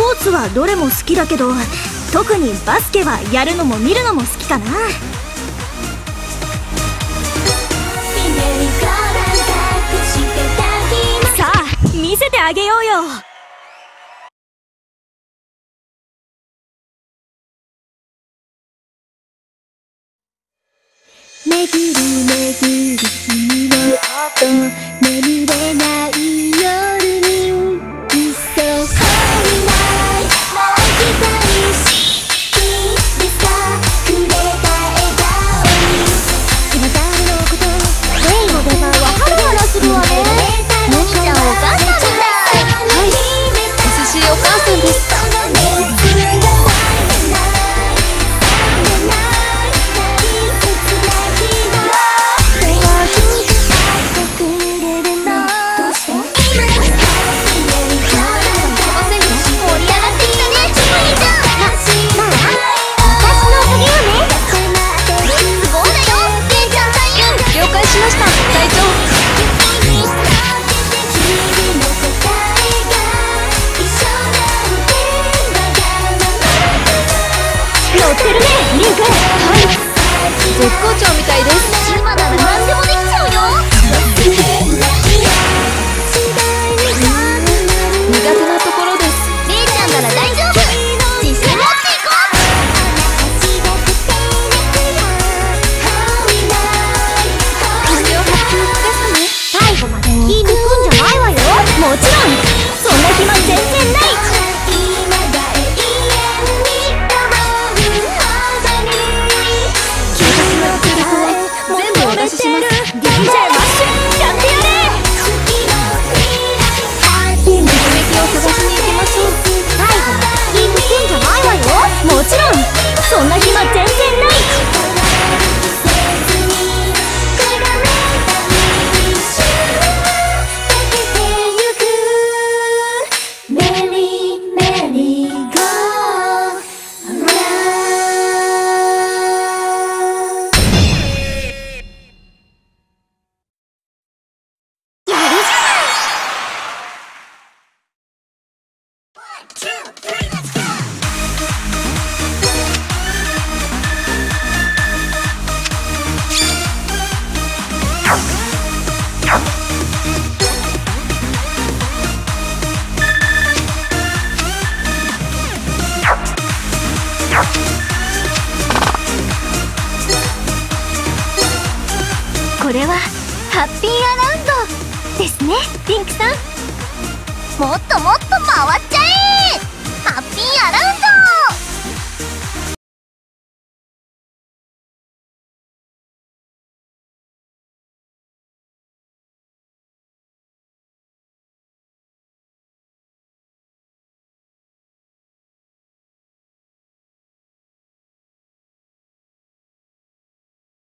ポーツはどれも好きだけど特にバスケはやるのも見るのも好きかな。さあ見せてあげようよ。巡り巡り君はと絶好調みたいです。これはハッピーアラウンドですねリンクさん。もっともっと回っちゃえ！ハッピーアラウンド